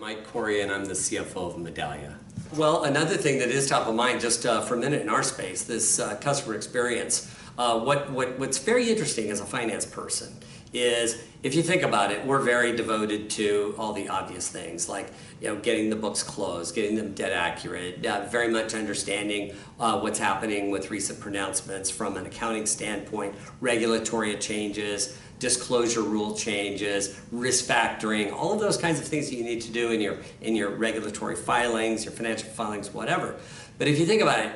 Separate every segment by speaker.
Speaker 1: Mike Kourey, and I'm the CFO of Medallia. Well, another thing that is top of mind, just uh, for a minute in our space, this uh, customer experience. Uh, what, what, what's very interesting as a finance person is if you think about it, we're very devoted to all the obvious things like you know getting the books closed, getting them dead accurate, uh, very much understanding uh, what's happening with recent pronouncements from an accounting standpoint, regulatory changes, disclosure rule changes, risk factoring, all of those kinds of things that you need to do in your in your regulatory filings, your financial filings, whatever. But if you think about it,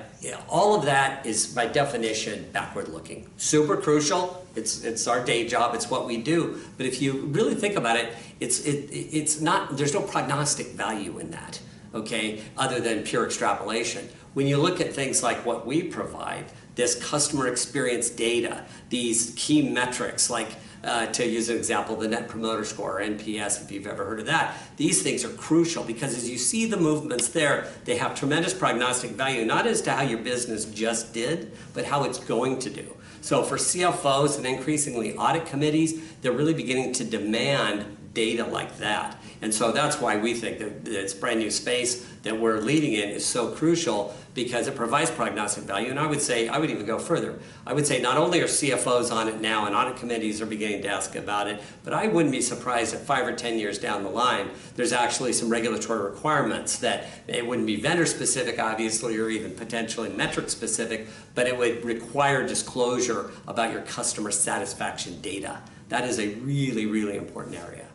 Speaker 1: all of that is by definition backward looking. Super crucial. It's it's our day job. It's what we do. But if you really think about it, it's it, it's not. There's no prognostic value in that. Okay, other than pure extrapolation. When you look at things like what we provide, this customer experience data, these key metrics like uh, to use an example, the Net Promoter Score, or NPS, if you've ever heard of that. These things are crucial because as you see the movements there, they have tremendous prognostic value, not as to how your business just did, but how it's going to do. So for CFOs and increasingly audit committees, they're really beginning to demand data like that. And so that's why we think that this brand new space that we're leading in is so crucial because it provides prognostic value. And I would say, I would even go further. I would say not only are CFOs on it now and audit committees are beginning to ask about it, but I wouldn't be surprised if five or 10 years down the line, there's actually some regulatory requirements that it wouldn't be vendor specific, obviously, or even potentially metric specific, but it would require disclosure about your customer satisfaction data. That is a really, really important area.